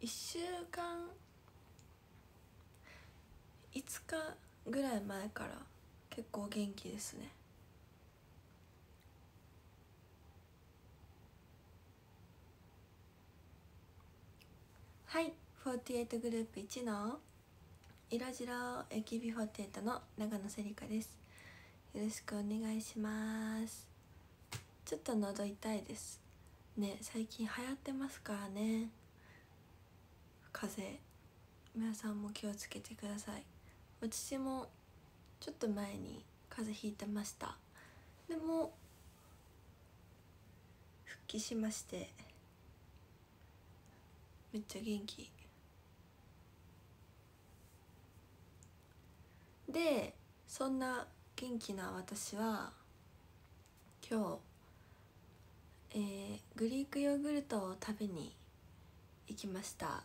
1週間5日ぐらい前から結構元気ですね。はい48グループ1の色白 AKB48 の長野せりかです。よろしくお願いします。ちょっと喉痛いです。ね最近流行ってますからね。風邪皆さんも気をつけてください。私もちょっと前に風邪ひいてました。でも復帰しましてめっちゃ元気。でそんな元気な私は今日、えー、グリークヨーグルトを食べに行きました。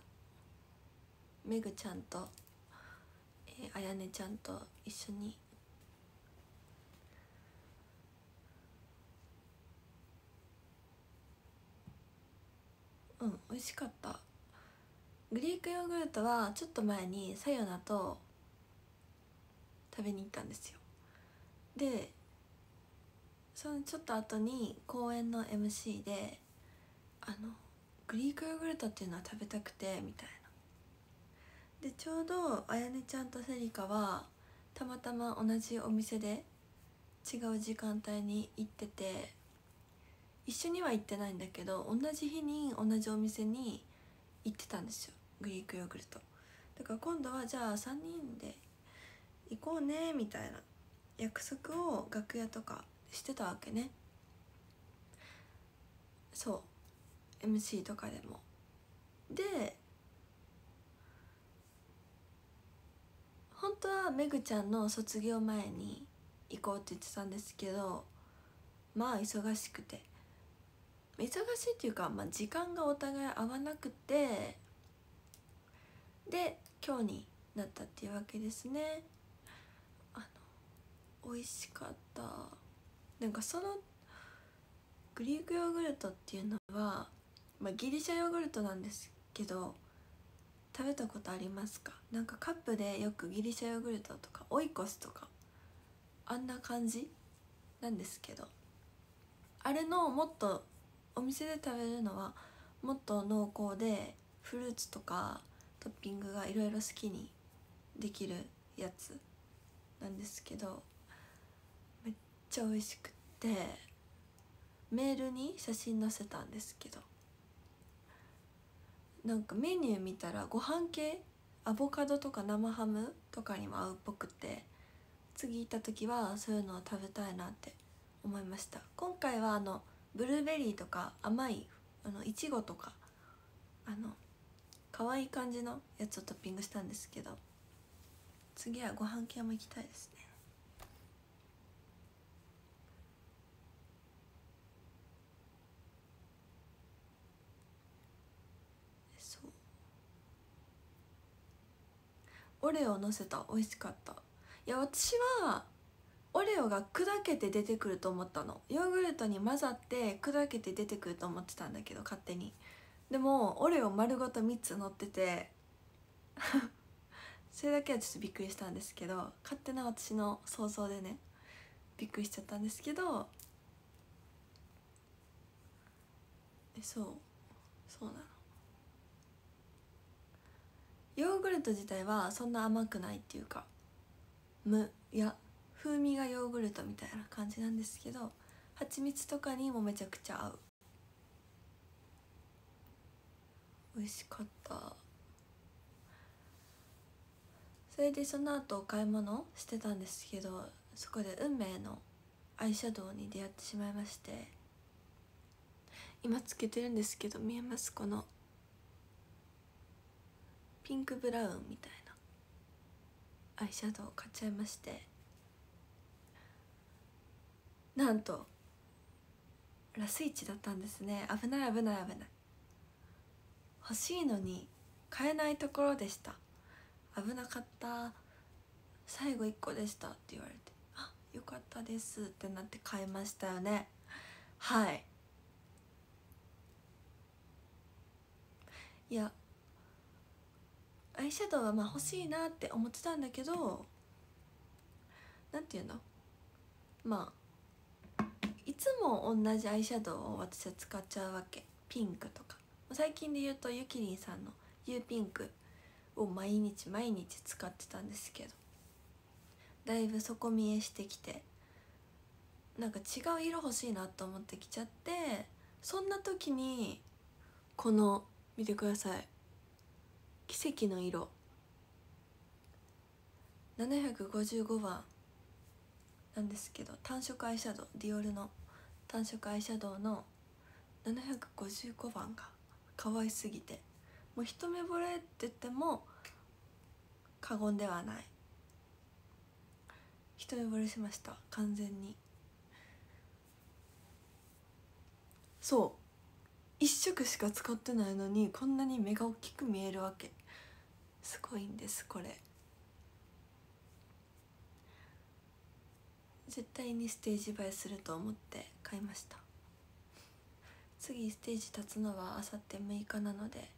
めぐちゃんと、えー、あやねちゃんと一緒に。うん美味しかった。グリークヨーグルトはちょっと前にさよなと食べに行ったんですよ。でそのちょっと後に公演の MC であのグリークヨーグルトっていうのは食べたくてみたいな。でちょうどあやねちゃんとセリカはたまたま同じお店で違う時間帯に行ってて一緒には行ってないんだけど同じ日に同じお店に行ってたんですよ。グリークヨーグルト。だから今度はじゃあ3人で行こうねみたいな約束を楽屋とかしてたわけね。そう。MC とかでも。で本当はめぐちゃんの卒業前に行こうって言ってたんですけどまあ忙しくて。忙しいっていうか、まあ、時間がお互い合わなくてで今日になったっていうわけですね。あの美味しかった。なんかそのグリークヨーグルトっていうのは、まあ、ギリシャヨーグルトなんですけど食べたことありますか？なんかカップでよくギリシャヨーグルトとかオイコスとかあんな感じ？なんですけど。あれのもっとお店で食べるのはもっと濃厚でフルーツとかトッピングがいろいろ好きにできるやつ。なんですけどめっちゃ美味しくってメールに写真載せたんですけど。なんかメニュー見たらご飯系？アボカドとか生ハムとかにも合うっぽくて。次行った時はそういうのを食べたいなって思いました。今回はあのブルーベリーとか甘いあのいちごとかあの可愛い感じのやつをトッピングしたんですけど。次はご飯系も行きたいですねそうオレオ乗せた。美味しかった。いや私はオレオが砕けて出てくると思ったの。ヨーグルトに混ざって砕けて出てくると思ってたんだけど勝手に。でもオレオ丸ごと3つ乗ってて それだけはちょっとびっくりしたんですけど勝手な私の想像でねびっくりしちゃったんですけどそう。そうなの。ヨーグルト自体はそんな甘くないっていうかむや風味がヨーグルトみたいな感じなんですけど蜂蜜とかにもめちゃくちゃ合う。美味しかった。それでその後お買い物してたんですけどそこで運命のアイシャドウに出会ってしまいまして今つけてるんですけど見えます？このピンクブラウンみたいな。アイシャドウを買っちゃいまして。なんとラスイチだったんですね。危ない危ない危ない。欲しいのに買えないところでした。危なかった。最後1個でしたって言われて。あよかったですってなって買いましたよね。はい。いやアイシャドウはまあ欲しいなって思ってたんだけどなんていうの？まあいつも同じアイシャドウを私は使っちゃうわけ。ピンクとか。最近で言うとゆきりんさんの「ユーピンク」を毎日毎日使ってたんですけど。だいぶ底見えしてきて。なんか違う色欲しいなと思ってきちゃってそんな時にこの見てください。奇跡の色。755番なんですけど単色アイシャドウディオールの単色アイシャドウの755番が可愛すぎてもう一目惚れって言っても過言ではない。一目惚れしました完全に。そう。一色しか使ってないのにこんなに目が大きく見えるわけ。すごいんですこれ。絶対にステージ映えすると思って買いました。次ステージ立つのはあさって6日なので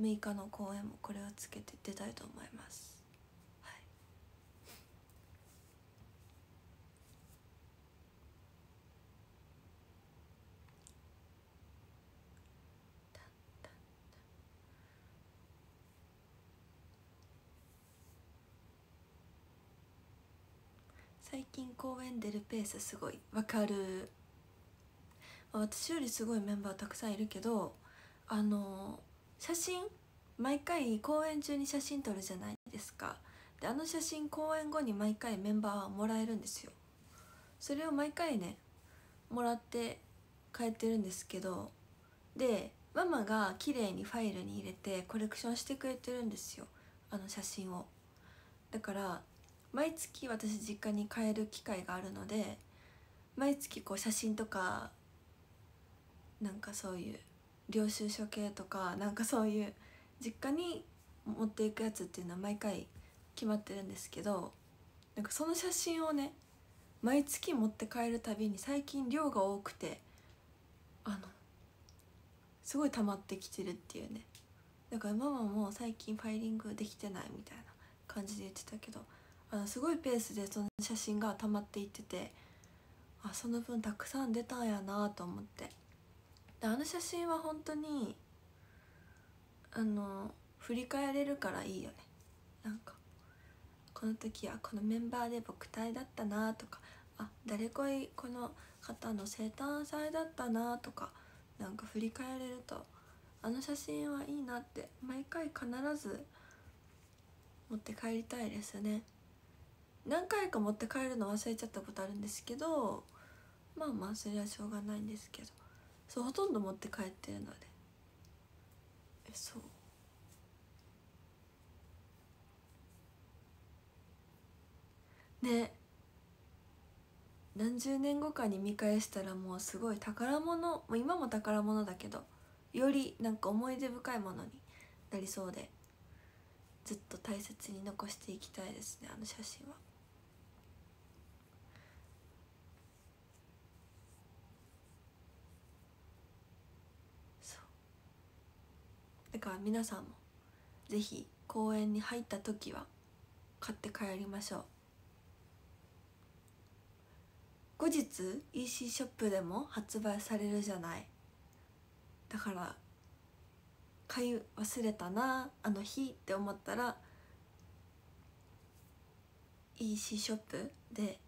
6日の公演もこれをつけて出たいと思います。最近公演出るペースすごいわかる。私よりすごいメンバーたくさんいるけどあの写真毎回公演中に写真撮るじゃないですか。であの写真公演後に毎回メンバーはもらえるんですよ。それを毎回ねもらって帰ってるんですけどでママが綺麗にファイルに入れてコレクションしてくれてるんですよ。あの写真を。だから毎月私実家に帰る機会があるので毎月こう写真とかなんかそういう領収書系とかなんかそういう実家に持っていくやつっていうのは毎回決まってるんですけどなんかその写真をね毎月持って帰るたびに最近量が多くてあのすごい溜まってきてるっていうね。だからママも最近ファイリングできてないみたいな感じで言ってたけどあのすごいペースでその写真が溜まっていっててあその分たくさん出たんやなと思ってであの写真は本当にあの振り返れるからいいよねなんかこの時はこのメンバーで僕隊だったなとかあ誰こいこの方の生誕祭だったなとかなんか振り返れるとあの写真はいいなって毎回必ず持って帰りたいですね。何回か持って帰るの忘れちゃったことあるんですけどまあまあそれはしょうがないんですけどそうほとんど持って帰ってるので。えそう。ね。何十年後かに見返したらもうすごい宝物もう今も宝物だけどよりなんか思い出深いものになりそうでずっと大切に残していきたいですねあの写真は。だから皆さんも是非公園に入った時は買って帰りましょう。後日 EC ショップでも発売されるじゃない。だから買い忘れたなあの日って思ったら EC ショップで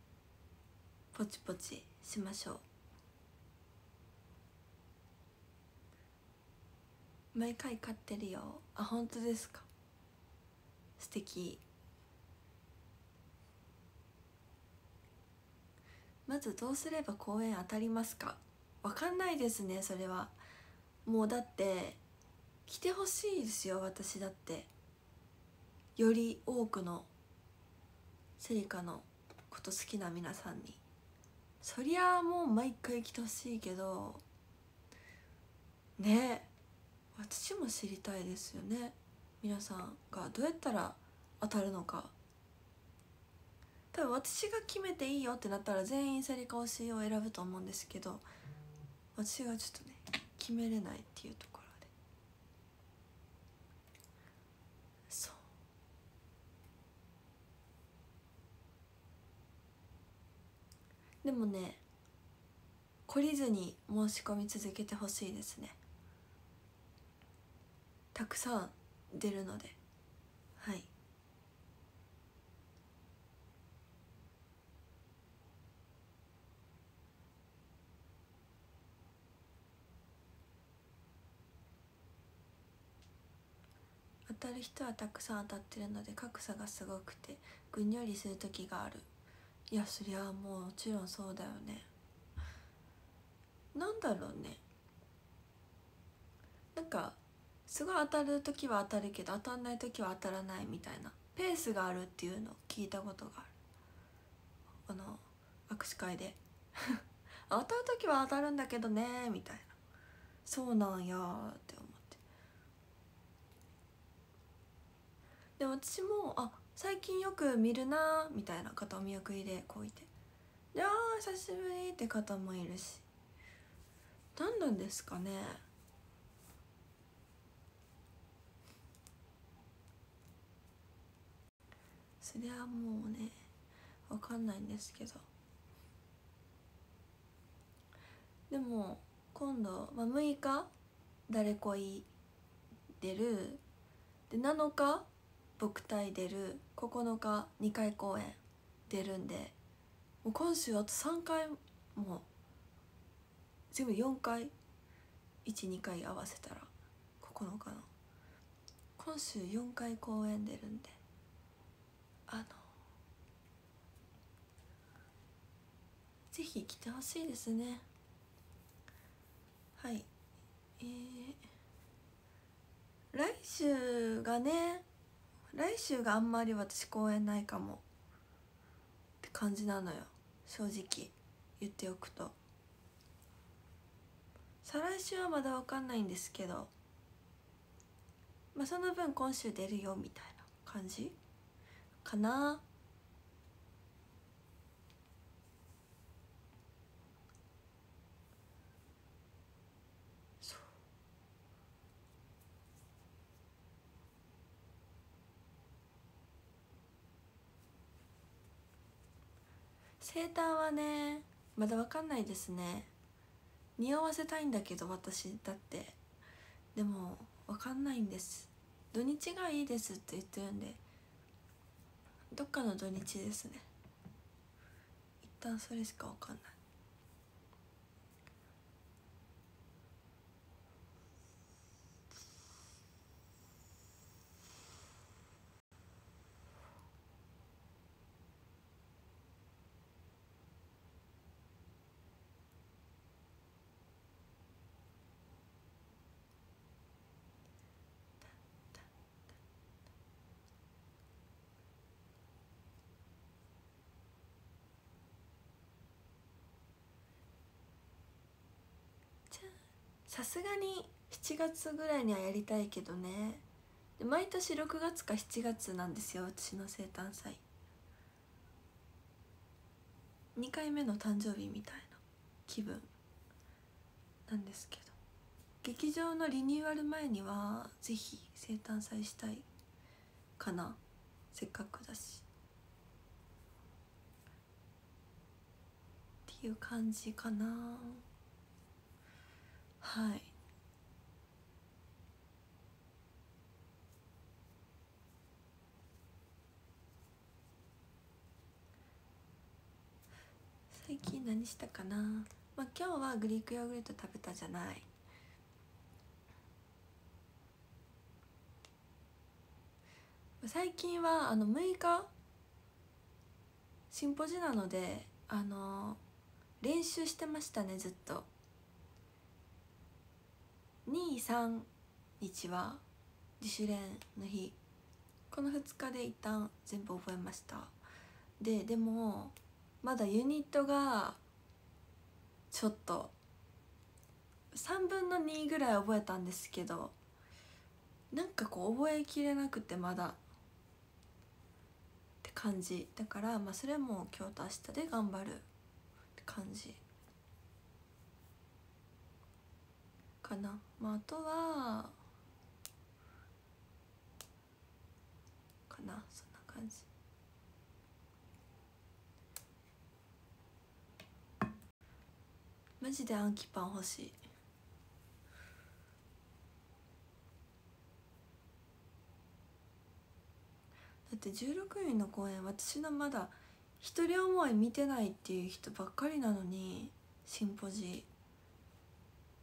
ポチポチしましょう。毎回買ってるよ。あ本当ですか？素敵。まずどうすれば公演当たりますか？わかんないですねそれは。もうだって来てほしいですよ私だって。より多くのセリカのこと好きな皆さんに。そりゃあもう毎回来てほしいけど。ね。土も知りたいですよね。皆さんがどうやったら当たるのか。多分私が決めていいよってなったら全員セリカ推しを選ぶと思うんですけど私がちょっとね決めれないっていうところで。そう。でもね懲りずに申し込み続けてほしいですね。たくさん出るので。はい。当たる人はたくさん当たってるので格差がすごくてぐんよりする時がある。いやそりゃもちろんそうだよね。なんだろうね。なんかすごい当たる時は当たるけど当たんない時は当たらないみたいな。ペースがあるっていうのを聞いたことがある。あの握手会で。当たる時は当たるんだけどねみたいな。そうなんやって思って。で私もあ最近よく見るなみたいな方お見送りでこういて。でああ久しぶりって方もいるし。何なんですかね。それはもうね分かんないんですけど。でも今度、まあ、6日誰恋出る。で7日僕対出る。9日2回公演出るんで。もう今週あと3回も。全部4回。12回合わせたら。9日の。今週4回公演出るんで。あのぜひ来てほしいですね。はい。えー、来週がね来週があんまり私公演ないかも。って感じなのよ。正直言っておくと。再来週はまだ分かんないんですけど。まあその分今週出るよみたいな感じ。かな。セーターはねまだわかんないですね。似合わせたいんだけど私だって。でもわかんないんです。土日がいいですって言ってるんでどっかの土日ですね。一旦それしかわかんない。さすがに7月ぐらいにはやりたいけどね。毎年6月か7月なんですよ私の生誕祭。2回目の誕生日みたいな気分なんですけど。劇場のリニューアル前には是非生誕祭したいかな。せっかくだし。っていう感じかな。はい。最近何したかな？まあ今日はグリークヨーグルト食べたじゃない。最近はあの6日シンポジなのであの練習してましたねずっと。23日は自主練の日。この2日で一旦全部覚えました。ででもまだユニットがちょっと3分の2ぐらい覚えたんですけどなんかこう覚えきれなくてまだ。って感じ。だからまあそれも今日と明日で頑張るって感じ。かな。まああとはかなそんな感じ。マジで暗記パン欲しい。だって16人の公演私のまだ一人思い見てないっていう人ばっかりなのにシンポジ。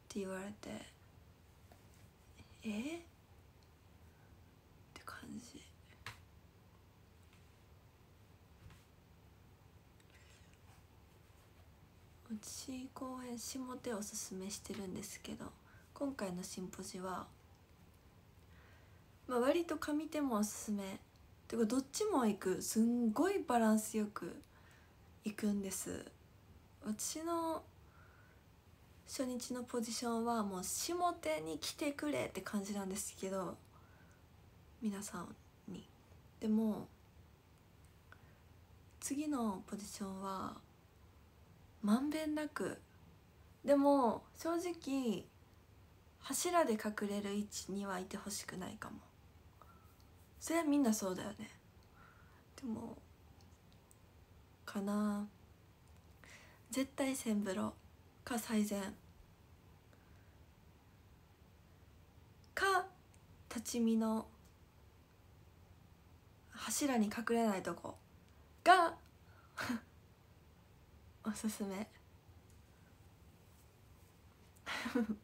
って言われてえ？って感じ。私公演下手おすすめしてるんですけど今回のシンポジは、まあ、割と上手もおすすめ。てかどっちも行く。すんごいバランスよく行くんです。私の初日のポジションはもう下手に来てくれって感じなんですけど皆さんに。でも次のポジションはまんべんなく。でも正直柱で隠れる位置にはいてほしくないかも。それはみんなそうだよね。でもかな。絶対千風呂。か最善。か立ち見の柱に隠れないとこ。が おすすめ。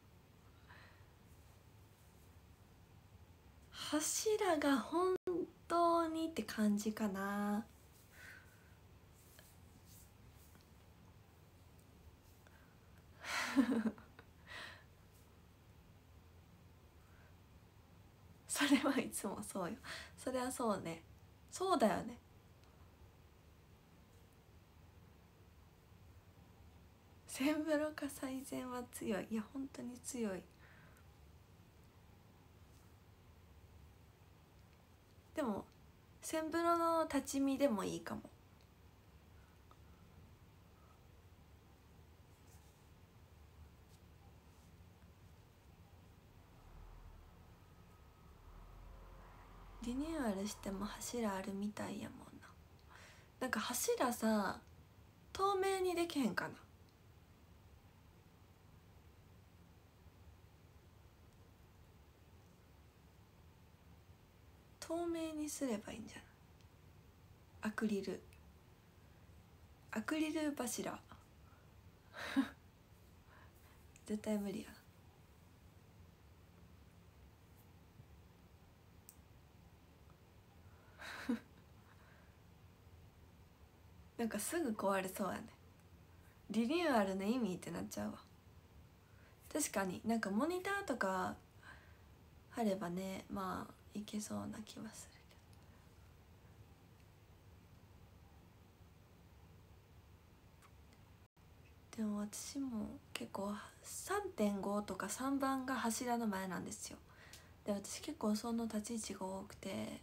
柱が本当にって感じかな。それはいつもそうよ。それはそうね。そうだよね。センブロか最善は強い。いや本当に強い。でもセンブロの立ち見でもいいかも。リニューアルしても柱あるみたいやもんな。なんか柱さ透明にできへんかな。透明にすればいいんじゃない？アクリル。アクリル柱。絶対無理や。なんかすぐ壊れそうやね。リニューアルの意味ってなっちゃうわ。確かになんかモニターとかあればねまあいけそうな気はするけど。でも私も結構3.5とか3番が柱の前なんですよ。で私結構その立ち位置が多くて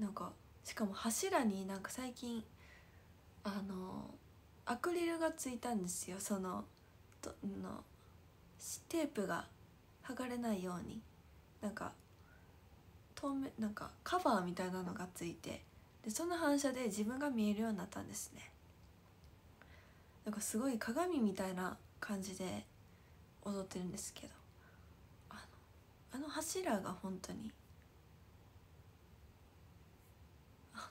なんかしかも柱になんか最近あのアクリルがついたんですよ。そのとのテープが剥がれないように。なんか透明なんかカバーみたいなのがついて。でその反射で自分が見えるようになったんですね。なんかすごい鏡みたいな感じで踊ってるんですけど。あのあの柱が本当にあのっ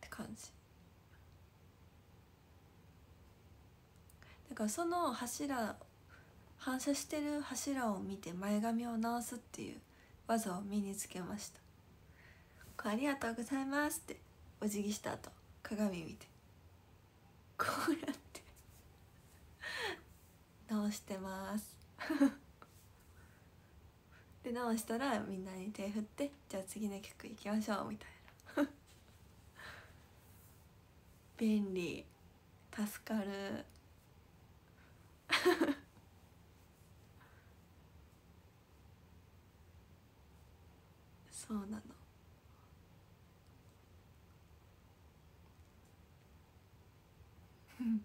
て感じ。だからその柱反射してる柱を見て前髪を直すっていう技を身につけました「ありがとうございます」ってお辞儀した後鏡見て。こうやって。直してます。で直したらみんなに手振って「じゃあ次の曲いきましょう」みたいな。便利。助かる。そうなの。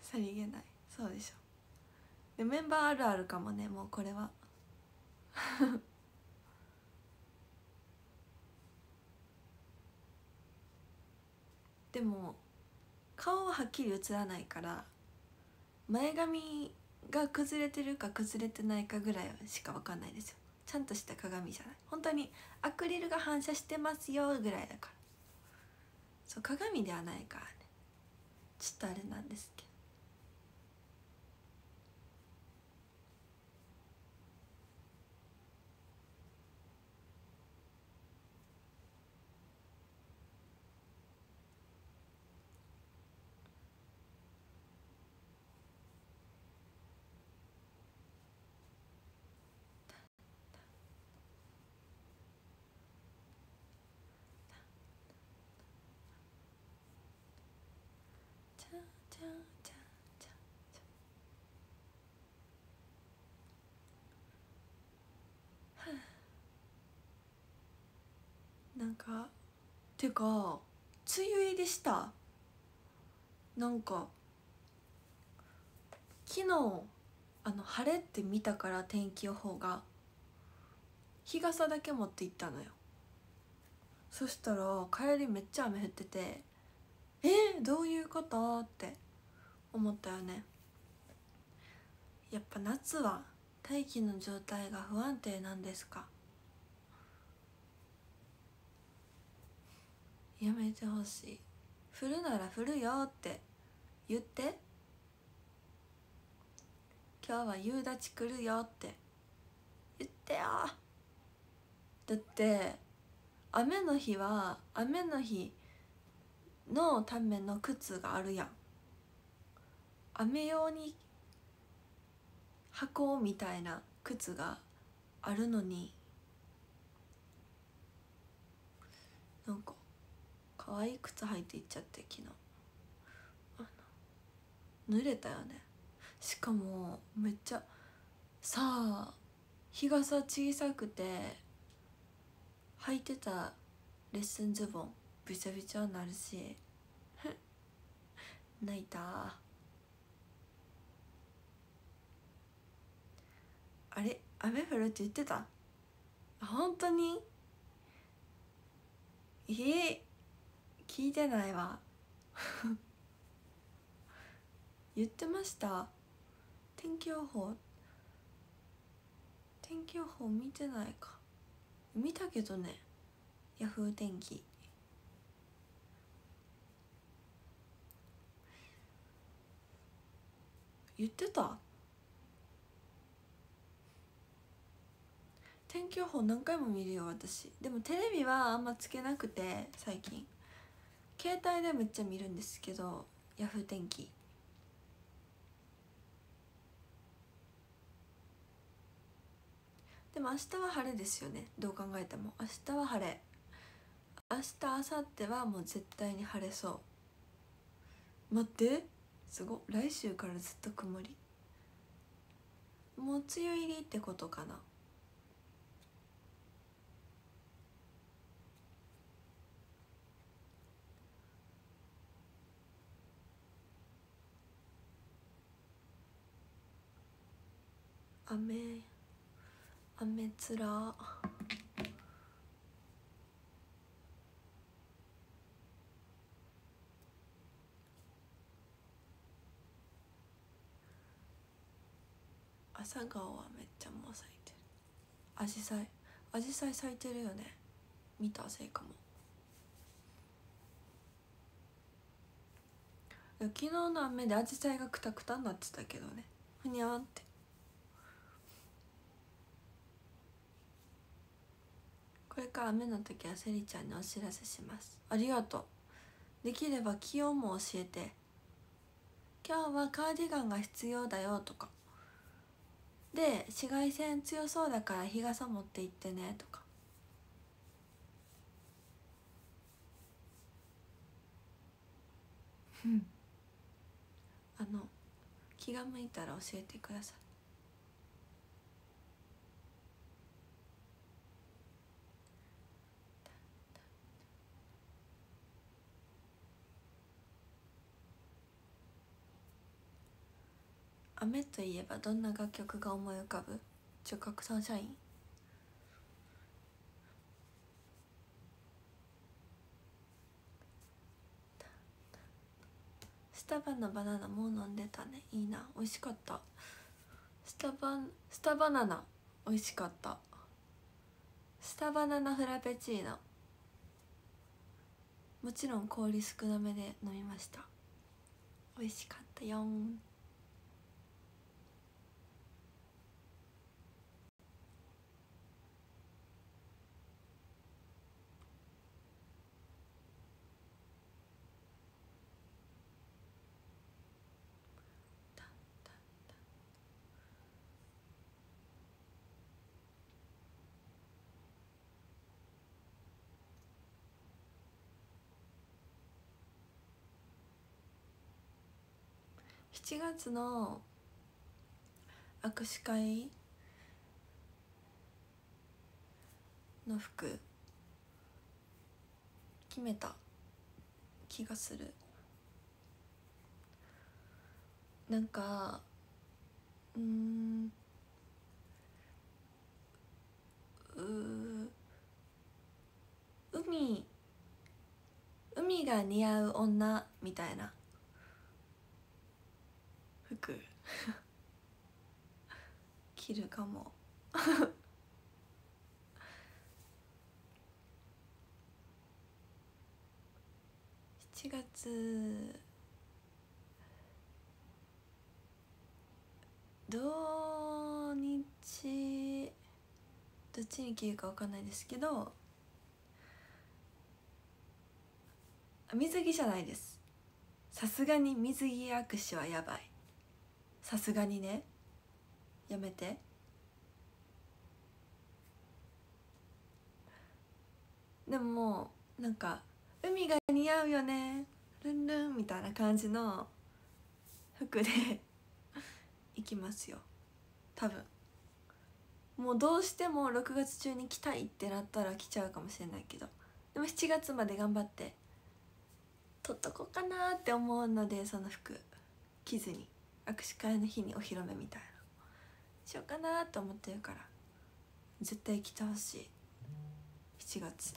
さりげない。そうでしょ。でメンバーあるあるかもねもうこれは。でも顔ははっきり映らないから前髪が崩れてるか崩れてないかぐらいしか分かんないですよ。ちゃんとした鏡じゃない。本当にアクリルが反射してますよぐらいだから。そう鏡ではないからね。ちょっとあれなんですけどチャチャチャチャチャはあなんかてか梅雨入りしたなんか昨日あの晴れって見たから天気予報が日傘だけ持って行ったのよそしたら帰りめっちゃ雨降っててえー、どういうことって思ったよね。やっぱ夏は大気の状態が不安定なんですか？やめてほしい。降るなら降るよって言って。今日は夕立来るよって言ってよ。だって雨の日は雨の日のための靴があるやん。雨用に箱みたいな靴があるのになんか可愛い靴履いていっちゃって昨日。あの濡れたよね。しかもめっちゃさあ日傘小さくて履いてたレッスンズボンびちゃびちゃになるし。泣いたあれ？雨降るって言ってた？本当に？えー、聞いてないわ。言ってました。天気予報。天気予報見てないか。見たけどね。ヤフー天気。言ってた？天気予報何回も見るよ私。でもテレビはあんまつけなくて最近。携帯でめっちゃ見るんですけどヤフー天気。でも明日は晴れですよね。どう考えても。明日は晴れ。明日明後日はもう絶対に晴れそう。待って。すご来週からずっと曇り。もう梅雨入りってことかな。雨雨つら。朝顔はめっちゃもう咲いてる。アジサイアジサイ咲いてるよね。見たせいかも昨日の雨でアジサイがクタクタになってたけどね。ふにゃーって。これから雨の時はセリちゃんにお知らせします。ありがとう。できれば気温も教えて。今日はカーディガンが必要だよとか。で紫外線強そうだから日傘持って行ってねとか。あの気が向いたら教えてください。雨といえばどんな楽曲が思い浮かぶ？直角サンシャイン。スタバのバナナもう飲んでたね。いいな。美味しかった。スタバスタバナナ。美味しかった。スタバナナフラペチーノ。もちろん氷少なめで飲みました。美味しかったよん。7月の握手会の服決めた気がする。なんかうんう海海が似合う女みたいな。服着るかも。7月。土日どっちに着るか分かんないですけど。水着じゃないです。さすがに水着握手はやばい。さすがにね。やめて。でももうなんか「海が似合うよね。ルンルン」みたいな感じの服で 行きますよ。多分。もうどうしても6月中に着たいってなったら着ちゃうかもしれないけど。でも7月まで頑張って取っとこうかなって思うのでその服。着ずに。握手会の日にお披露目みたいな。しようかなと思ってるから。絶対来てほしい。7月。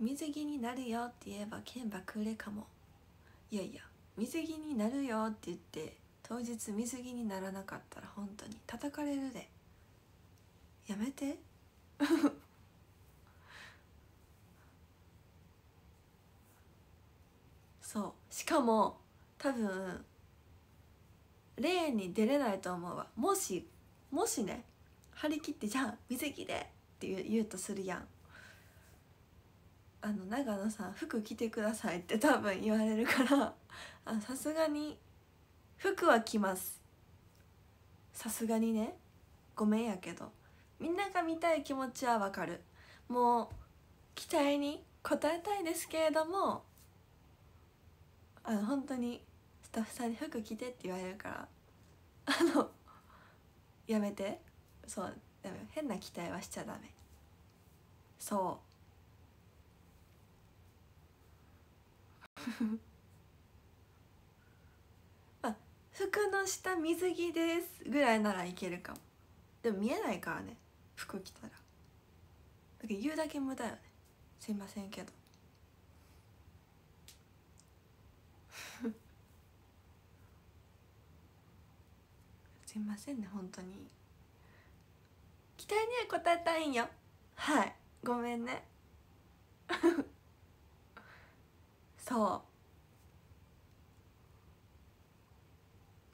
水着になるよって言えば剣ばくれかも。いやいや水着になるよって言って当日水着にならなかったら本当に叩かれるで。やめてそうしかも多分レーンに出れないと思うわ。もしもしね張り切ってじゃあ水着でって言う言うとするやん。あの長野さん服着てくださいって多分言われるからさすがに服は着ます。さすがにね。ごめんやけど。みんなが見たい気持ちはわかる。もう期待に応えたいですけれどもあの本当にスタッフさんに服着てって言われるからあのやめて。そうでも変な期待はしちゃダメ。そう。あ服の下水着ですぐらいならいけるかも。でも見えないからね服着たら。だけど言うだけ無駄よね。すいませんけど。すいませんね本当に。期待には応えたいんよ。はい。ごめんね。そ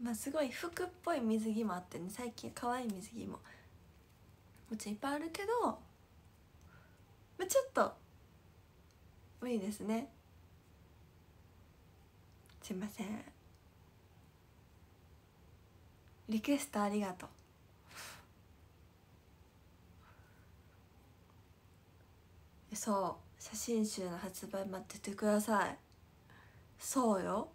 う。まあすごい服っぽい水着もあってね最近可愛い水着も。もちろんいっぱいあるけど、まあ、ちょっと無理ですね。すいません。リクエストありがとう。そう写真集の発売待っててください。そうよ。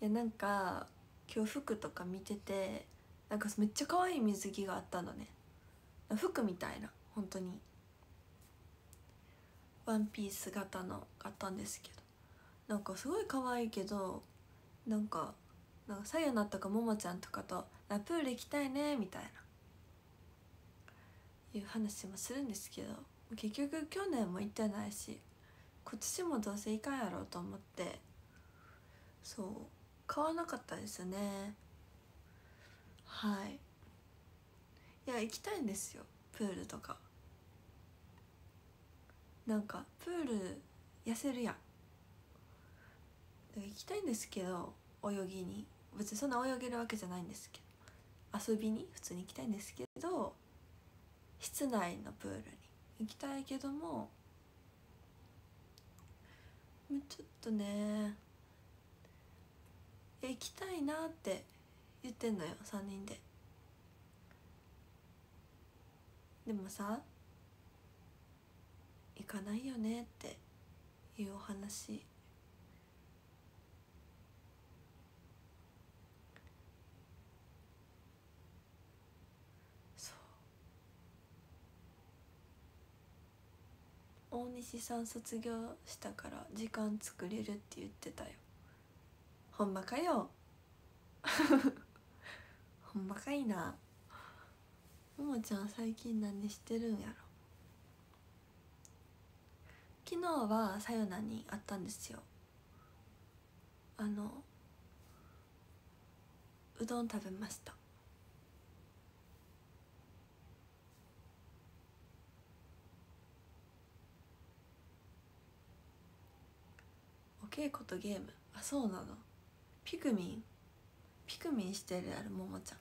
いやなんか今日服とか見ててなんかめっちゃ可愛い水着があったのね。服みたいな本当に。ワンピース型のあったんですけど。なんかすごい可愛いけどなんかなんかさゆなとかももちゃんとかと「あプール行きたいね」みたいないう話もするんですけど結局去年も行ってないし今年もどうせ行かんやろうと思ってそう買わなかったですね。はい。いや行きたいんですよプールとか。なんかプール痩せるやん。行きたいんですけど泳ぎに。別にそんな泳げるわけじゃないんですけど。遊びに普通に行きたいんですけど室内のプールに行きたいけどもちょっとね行きたいなって言ってんのよ3人で。でもさ行かないよねっていうお話。大西さん卒業したから時間作れるって言ってたよ。ほんまかよ？ほんまかいな？ももちゃん最近何してるんやろ？昨日はさよなに会ったんですよ。あのうどん食べました。稽古とゲーム。あそうなの。ピクミン。ピクミンしてるやろももちゃん。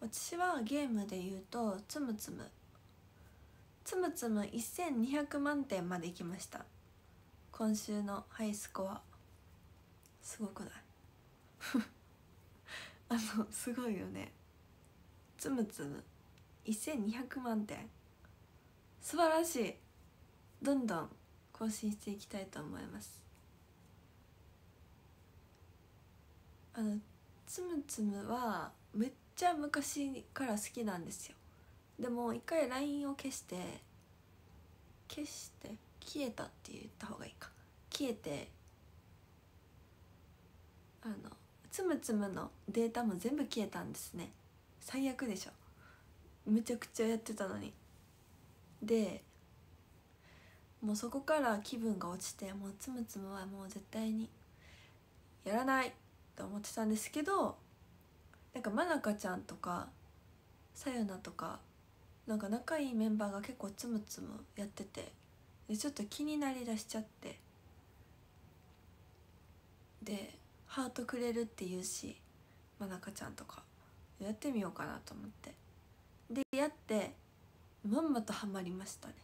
私はゲームで言うとつむつむつむつむ1200万点までいきました。今週のハイスコア。すごくない？あのすごいよね。つむつむ。1200万点。素晴らしい。どんどん更新していきたいと思います。あのつむつむはめっちゃ昔から好きなんですよ。でも一回 LINE を消して消して消えたって言った方がいいか。消えてあのつむつむのデータも全部消えたんですね。最悪でしょ。むちゃくちゃやってたのに。でもうそこから気分が落ちてもうつむつむはもう絶対にやらないと思ってたんですけどなんかまなかちゃんとかさよなとかなんか仲いいメンバーが結構つむつむやっててでちょっと気になりだしちゃって。でハートくれるって言うしまなかちゃんとかやってみようかなと思って。でやってまんまとハマりましたね。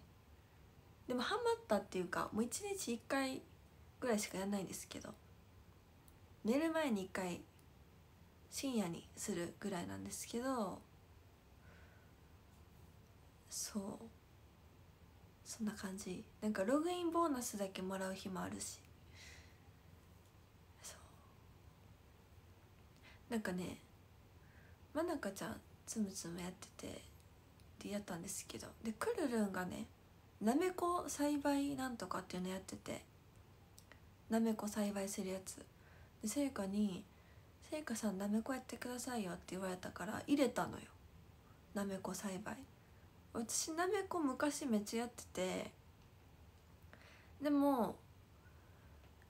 でもハマったっていうかもう一日1回ぐらいしかやんないんですけど寝る前に1回深夜にするぐらいなんですけどそう。そんな感じ。なんかログインボーナスだけもらう日もあるし。なんかねまなかちゃんつむつむやっててでやったんですけどでくるるんがねなめこ栽培なんとかっていうのやっててなめこ栽培するやつ。でせいかに「せいかさんなめこやってくださいよ」って言われたから入れたのよ。なめこ栽培。私なめこ昔めっちゃやっててでも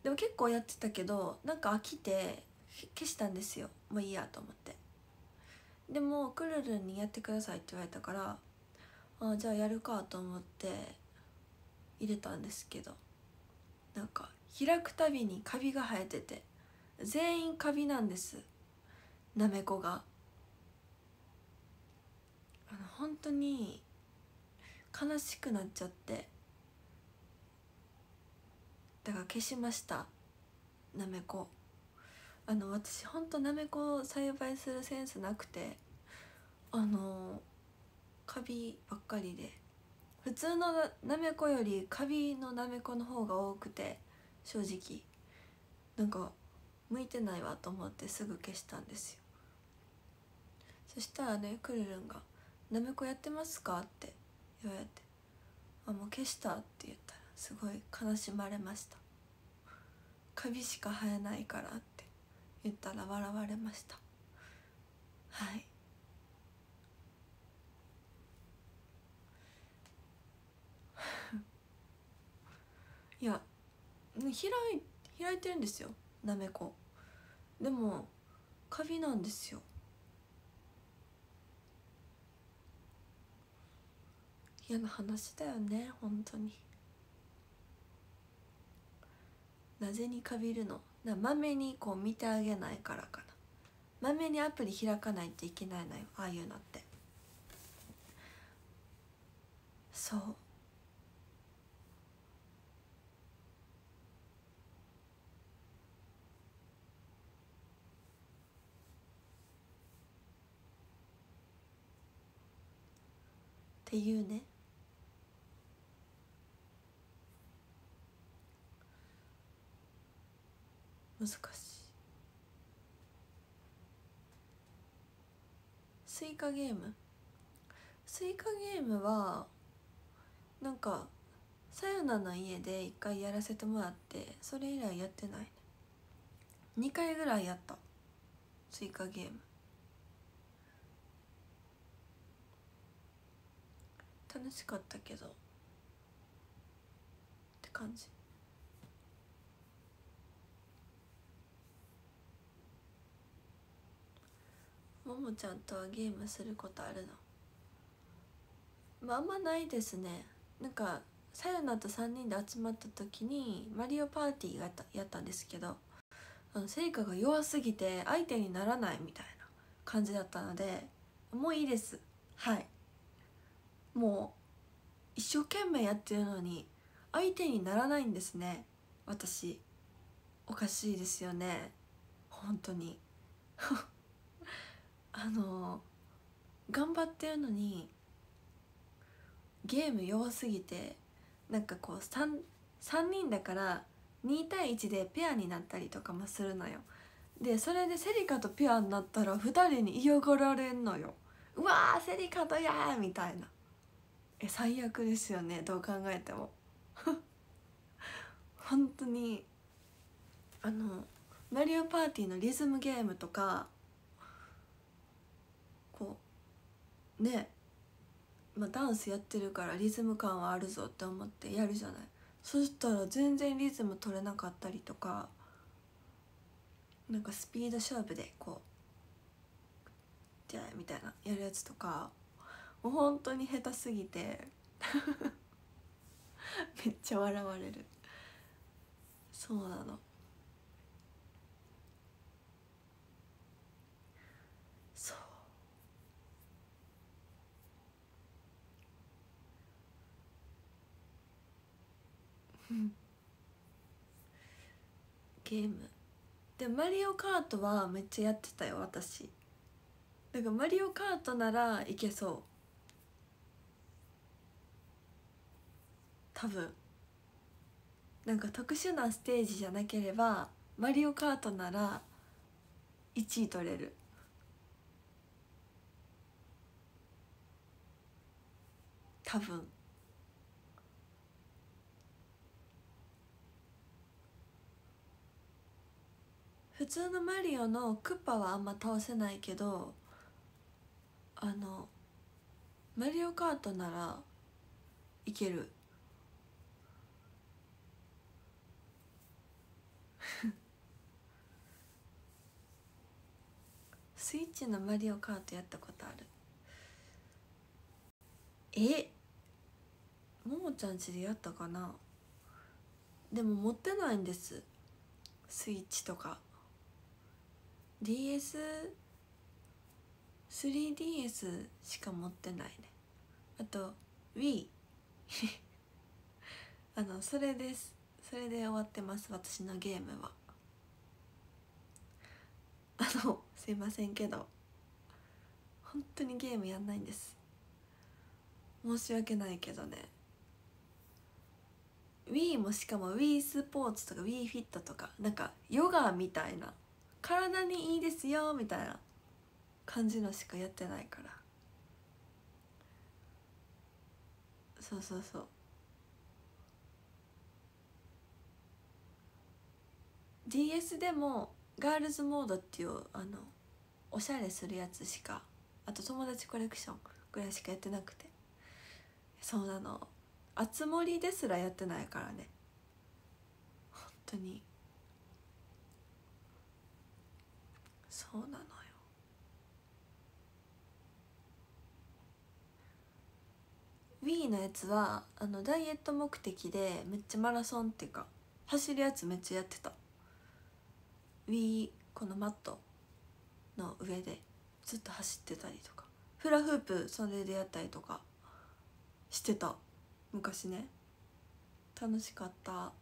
でも結構やってたけどなんか飽きて消したんですよ。もういいやと思って。でもくるるんにやってくださいって言われたからあじゃあやるかと思って入れたんですけど。なんか開くたびにカビが生えてて全員カビなんです。なめこが。あの本当に悲しくなっちゃって。だから消しました。なめこあの私ほんとなめこを栽培するセンスなくてあのカビばっかりで。普通のなめこよりカビのなめこの方が多くて正直。なんか向いてないわと思ってすぐ消したんですよ。そしたらねくるるんが「なめこやってますか?」って言われて「あもう消した」って言ったらすごい悲しまれました。カビしか生えないからって。言ったら笑われました。はい。いや開い開いてるんですよ。なめこ。でもカビなんですよ。嫌な話だよね本当に。なぜにカビるの？なまめにこう見てあげないからかな。まめにアプリ開かないといけないのよああいうのって。そう。っていうね。難しい。スイカゲーム？スイカゲームはなんかさよなの家で一回やらせてもらってそれ以来やってない。ね2回ぐらいやった。スイカゲーム。楽しかったけど。って感じ。ももちゃんとはゲームすることあるの？まああんまないですね。なんかさよなと3人で集まった時にマリオパーティーがやったんですけどあのセリカが弱すぎて相手にならないみたいな感じだったのでもういいです。はい。もう一生懸命やってるのに相手にならないんですね。私。おかしいですよね。本当に。あの頑張ってるのにゲーム弱すぎてなんかこう 3, 3人だから2対1でペアになったりとかもするのよ。でそれでセリカとペアになったら2人に嫌がられんのよ。うわセリカとやーみたいな。え最悪ですよねどう考えても。本当にあのマリオパーティーのリズムゲームとかこうねまあ、ダンスやってるからリズム感はあるぞって思ってやるじゃない。そしたら全然リズム取れなかったりとかなんかスピード勝負でこう「じゃあ」みたいなやるやつとかもう本当に下手すぎて めっちゃ笑われる。そうなの。ゲーム。でマリオカートはめっちゃやってたよ私。だからマリオカートならいけそう。多分。なんか特殊なステージじゃなければマリオカートなら1位取れる。多分。普通のマリオのクッパはあんま倒せないけどあのマリオカートならいける。スイッチのマリオカートやったことある。え？ももちゃんちでやったかな？でも持ってないんです。スイッチとか。DS3DS しか持ってないね。あと Wii あのそれです。それで終わってます私のゲームは。あのすいませんけど。本当にゲームやんないんです。申し訳ないけどね。Wii もしかも Wii スポーツとか Wii フィットとかなんかヨガみたいな体にいいですよみたいな感じのしかやってないから。そうそうそう。DS でもガールズモードっていうあのおしゃれするやつしかあと友達コレクションぐらいしかやってなくて。そうなの。あつ森ですらやってないからね。本当に。そうなのよ。Wii のやつはあのダイエット目的でめっちゃマラソンっていうか走るやつめっちゃやってた。Wii このマットの上でずっと走ってたりとか。フラフープそれでやったりとかしてた。昔ね。楽しかった。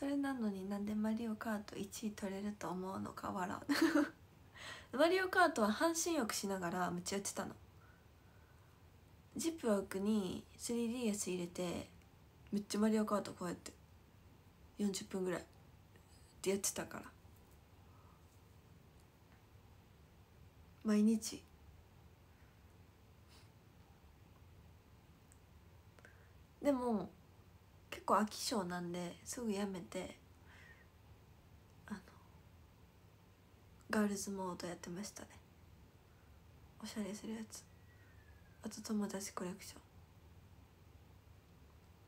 それなのになんでマリオカート1位取れると思うのか笑う。マリオカートは半身浴しながらめっちゃやってたの。ジップロックに 3DS 入れてめっちゃマリオカートこうやって40分ぐらいってやってたから。毎日。でも構飽き性なんですぐやめてあのガールズモードやってましたね。おしゃれするやつ。あと友達コレクショ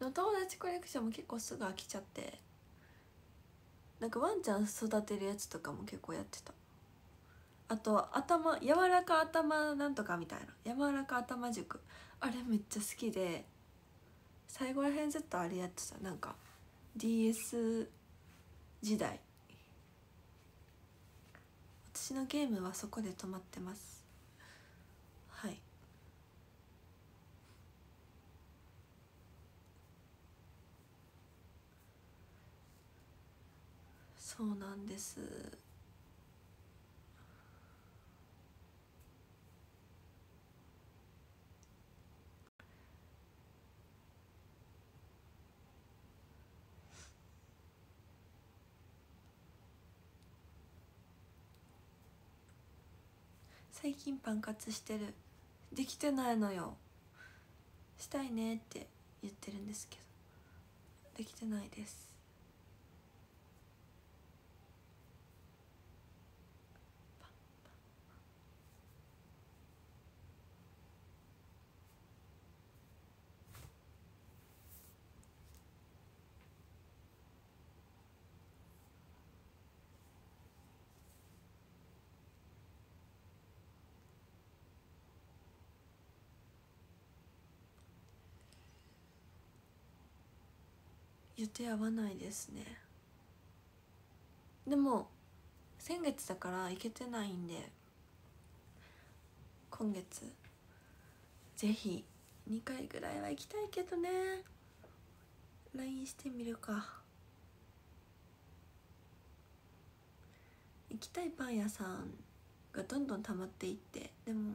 ン。の友達コレクションも結構すぐ飽きちゃってなんかワンちゃん育てるやつとかも結構やってた。あと頭柔らか頭なんとかみたいな。柔らか頭塾。あれめっちゃ好きで最後らへんずっとあれやってた。なんか DS 時代。私のゲームはそこで止まってます。はい。そうなんです。最近パン活してる。できてないのよ。したいねって言ってるんですけど。できてないです。予定合わないですね。でも先月だから行けてないんで今月ぜひ2回ぐらいは行きたいけどね。LINE してみるか。行きたいパン屋さんがどんどん溜まっていってでも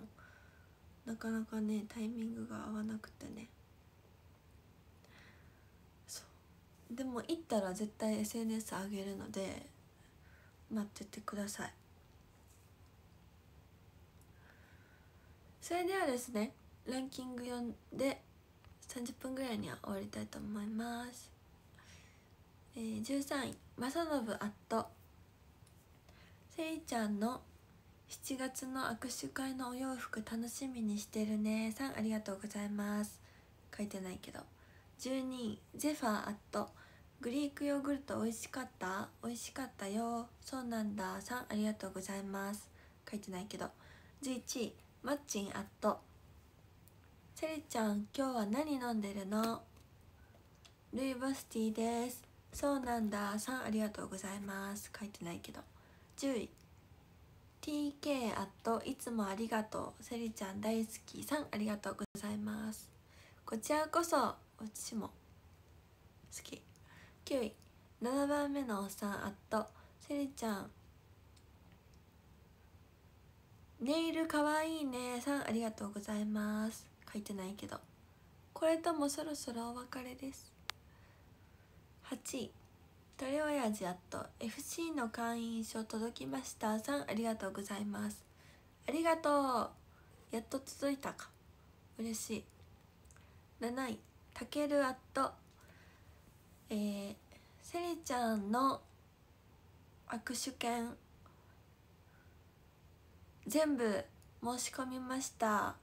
なかなかねタイミングが合わなくてね。でも行ったら絶対 SNS 上げるので待っててください。それではですねランキング読んで30分ぐらいには終わりたいと思います。えー、13位正信アット。せいちゃんの7月の握手会のお洋服楽しみにしてるねさんありがとうございます。書いてないけど。12位ゼファーアットグリークヨーグルト美味しかった？美味しかったよ。そうなんだ。さんありがとうございます。書いてないけど。11位マッチンアットセリちゃん今日は何飲んでるの？ルイボスティーです。そうなんだ。さんありがとうございます。書いてないけど。10位 TK アットいつもありがとう。セリちゃん大好き。さんありがとうございます。こちらこそ。私も好き。9位7番目のおっさん。アットセリちゃん。ネイルかわいいね。さんありがとうございます。書いてないけど。これともそろそろお別れです。8位。鳥親父やっと FC の会員証届きました。さんありがとうございます。ありがとう。やっと届いたか。嬉しい。7位。たけるアット。えー、セリちゃんの握手券全部申し込みました。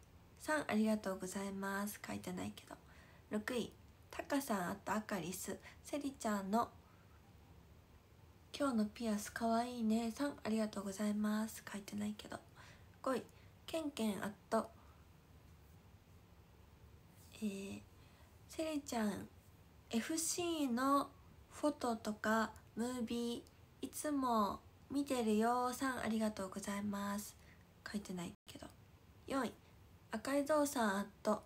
さんありがとうございます。書いてないけど。6位タカさんあとアカリス。セリちゃんの今日のピアスかわいいね。さんありがとうございます。書いてないけど。5位ケンケンアット。えー、セリちゃん FC のフォトとかムービーいつも見てるよさんありがとうございます。書いてないけど。4位赤いぞうさんアット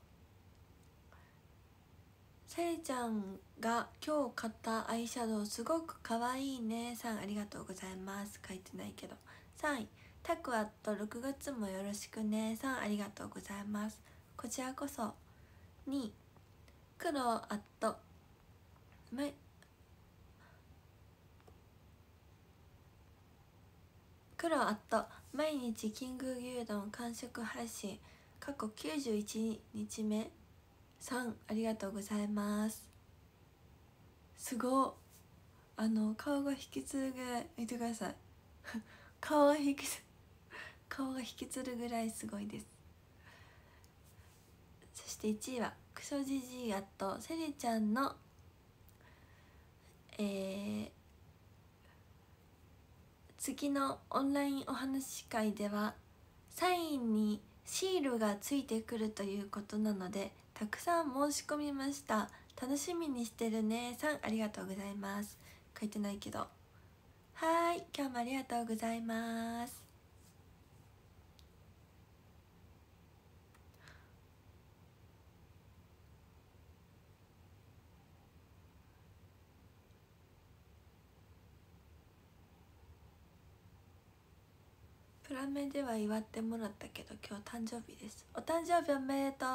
せいちゃんが今日買ったアイシャドウすごくかわいいねさんありがとうございます。書いてないけど。3位タクアット6月もよろしくねさんありがとうございます。こちらこそ。2位黒アット。め黒アット。毎日キング牛丼完食配信。過去91日目。3ありがとうございます。すごあの顔が引きつるぐらい見てください。顔が引きつ顔が引きつるぐらいすごいです。そして1位はクソジジイやっとセリちゃんのえー、次のオンラインお話し会ではサインにシールがついてくるということなのでたくさん申し込みました。楽しみにしてるねさんありがとうございます。書いてないけど。はい今日もありがとうございます。プラメでは祝ってもらったけど今日誕生日です。お誕生日おめでとう。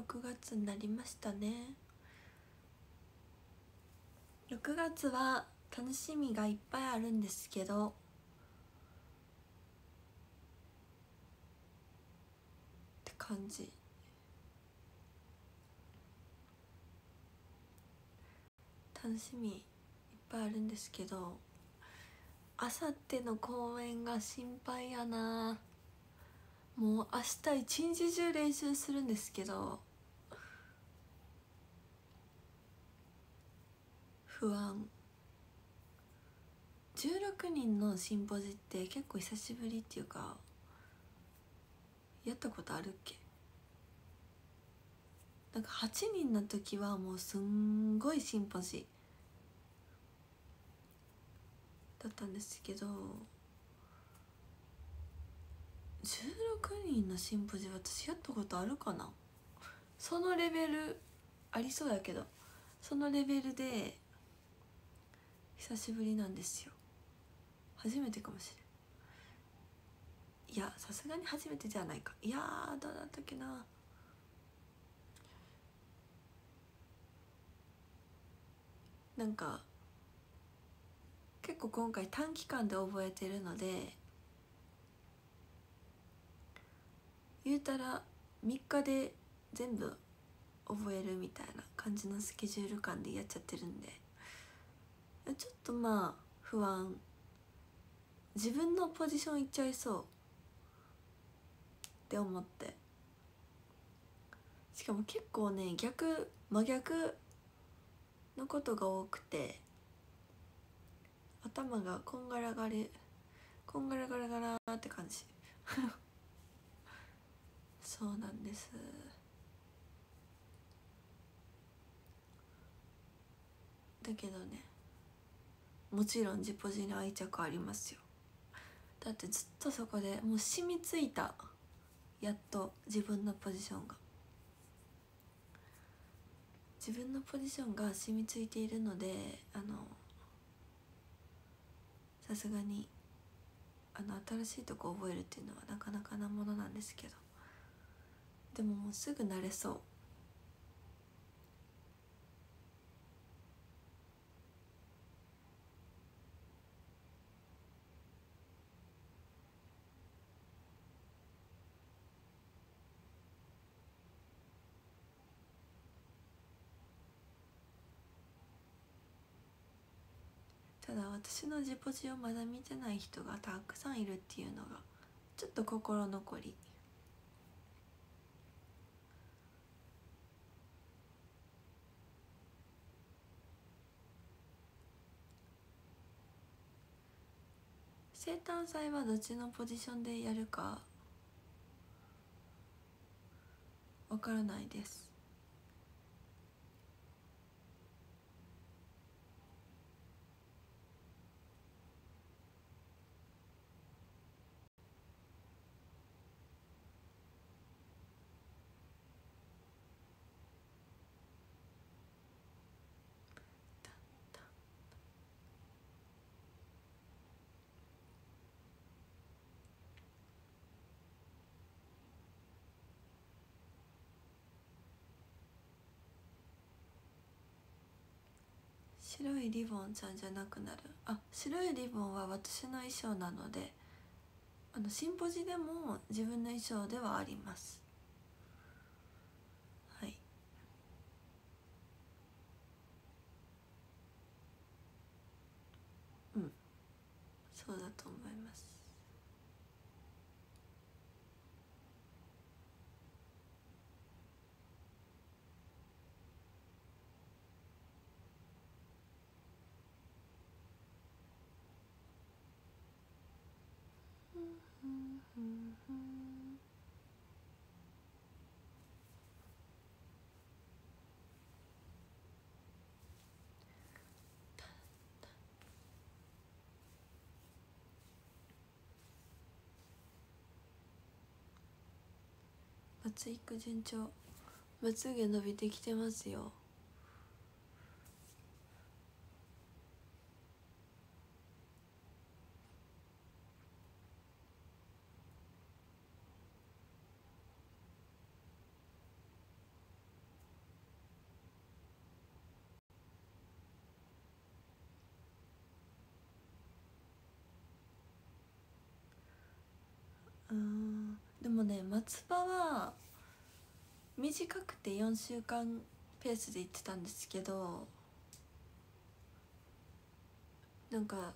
6月になりましたね。6月は楽しみがいっぱいあるんですけどって感じ。楽しみいっぱいあるんですけどあさっての公演が心配やな。もう明日一日中練習するんですけど不安。16人のシンポジって結構久しぶりっていうかやったことあるっけ？なんか8人の時はもうすんごいシンポジ。だったんですけど16人のシンポジ私やったことあるかな？そのレベルありそうやけどそのレベルで久しぶりなんですよ。初めてかもしれん。いやさすがに初めてじゃないか。いやどうだったっけな？なんか結構今回短期間で覚えてるので言うたら3日で全部覚えるみたいな感じのスケジュール感でやっちゃってるんでちょっとまあ不安。自分のポジションいっちゃいそう。って思って。しかも結構ね逆真逆のことが多くて。頭がこんがらがれこんがらがらがらって感じ。そうなんです。だけどねもちろんジポジに愛着ありますよ。だってずっとそこでもう染みついたやっと自分のポジションが。自分のポジションが染みついているのであのさすがにあの新しいとこ覚えるっていうのはなかなかなものなんですけど。でももうすぐ慣れそうただ私のジポジをまだ見てない人がたくさんいるっていうのがちょっと心残り。生誕祭はどっちのポジションでやるかわからないです。白いリボンちゃんじゃなくなる。あ白いリボンは私の衣装なのであのシンポジでも自分の衣装ではあります。はい。うん。そうだと思います松育順調まつげ伸びてきてますよもね松葉は短くて4週間ペースで行ってたんですけどなんか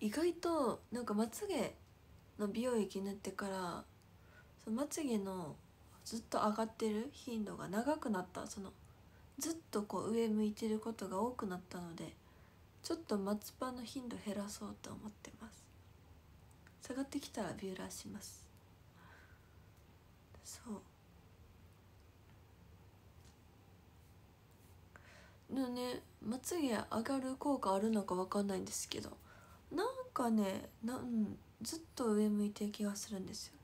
意外となんかまつげの美容液塗ってからそのまつげのずっと上がってる頻度が長くなった。そのずっとこう上向いてることが多くなったのでちょっと松葉の頻度減らそうと思ってます。下がってきたらビューラーします。そう。のねまつげ上がる効果あるのか分かんないんですけどなんかねな、ん、ずっと上向いてる気がするんですよ。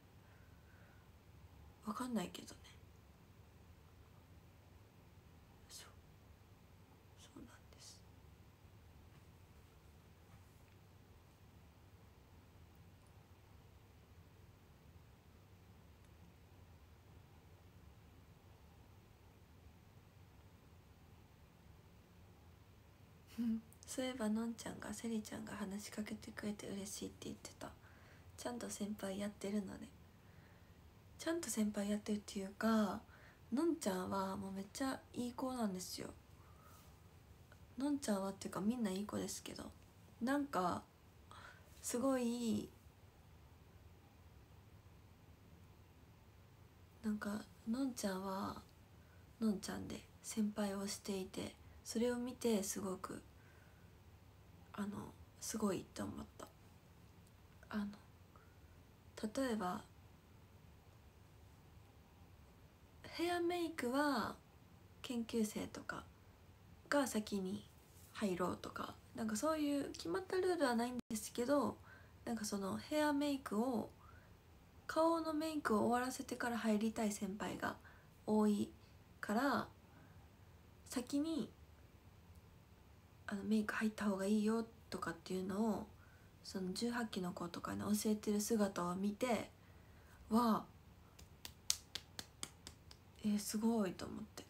分かんないけどね。そういえばのんちゃんがせりちゃんが話しかけてくれて嬉しいって言ってた。ちゃんと先輩やってるのでちゃんと先輩やってるっていうかのんちゃんはもうめっちゃいい子なんですよ。のんちゃんはっていうかみんないい子ですけどなんかすごいなんかのんちゃんはのんちゃんで先輩をしていてそれを見てすごくあのすごいって思った。あの例えばヘアメイクは研究生とかが先に入ろうとかなんかそういう決まったルールはないんですけどなんかそのヘアメイクを顔のメイクを終わらせてから入りたい先輩が多いから先にあのメイク入った方がいいよとかっていうのをその18期の子とかに教えてる姿を見てわあえー、すごいと思って。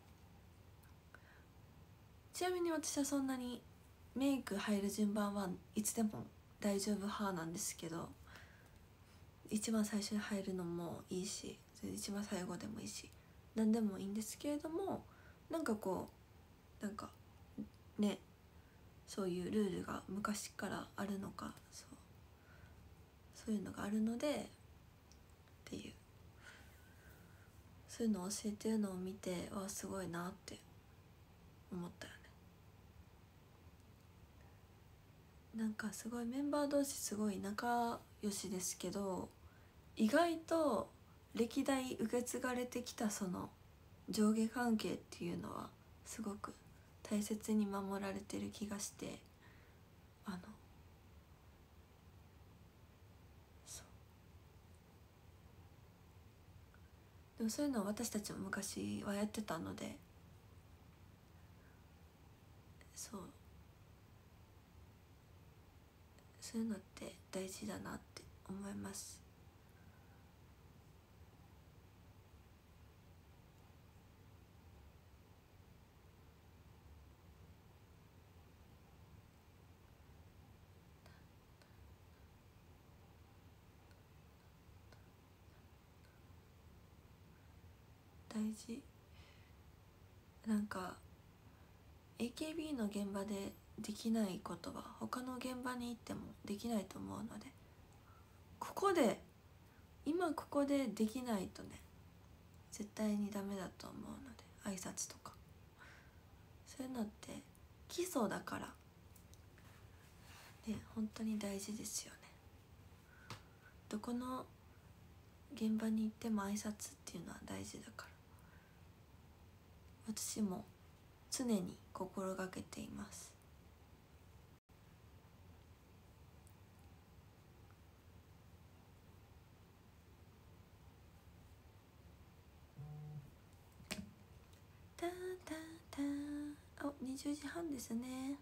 ちなみに私はそんなにメイク入る順番はいつでも大丈夫派なんですけど一番最初に入るのもいいし一番最後でもいいし何でもいいんですけれどもなんかこうなんかねそういうルールが昔からあるのかそうそういうのがあるのでっていう。そういうのを教えてるのを見てわすごいなって思ったよね。なんかすごいメンバー同士すごい仲良しですけど意外と歴代受け継がれてきたその上下関係っていうのはすごく大切に守られてる気がしてあのでもそういうのを私たちも昔はやってたのでそう。そういうのって大事だなって思います。大事。なんか AKB の現場でできないことは他の現場に行ってもできないと思うのでここで今ここでできないとね絶対にダメだと思うので挨拶とか。そういうのって基礎だからね本当に大事ですよね。どこの現場に行っても挨拶っていうのは大事だから。私も常に心がけています。タタタお20時半ですね。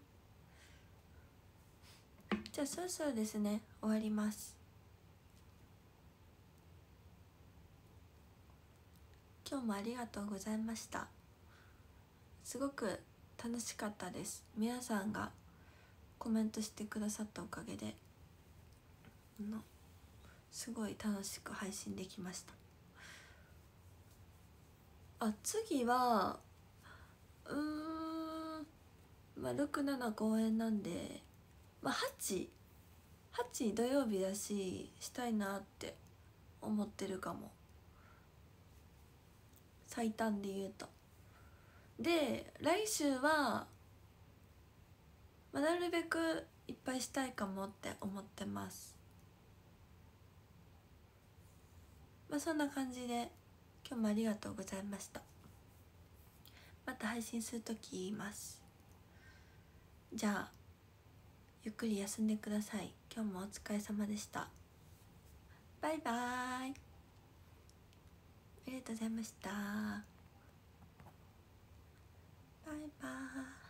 じゃあそろそろですね。終わります。今日もありがとうございました。すごく楽しかったです。皆さんがコメントしてくださったおかげですごい楽しく配信できました。あ次はうんまあ67公演なんでまあ88 8土曜日だししたいなって思ってるかも。最短で言うと。で来週は、まあ、なるべくいっぱいしたいかもって思ってます。まあそんな感じで今日もありがとうございました。また配信する時言います。じゃあゆっくり休んでください。今日もお疲れ様でした。バイバーイ。ありがとうございました。拜拜。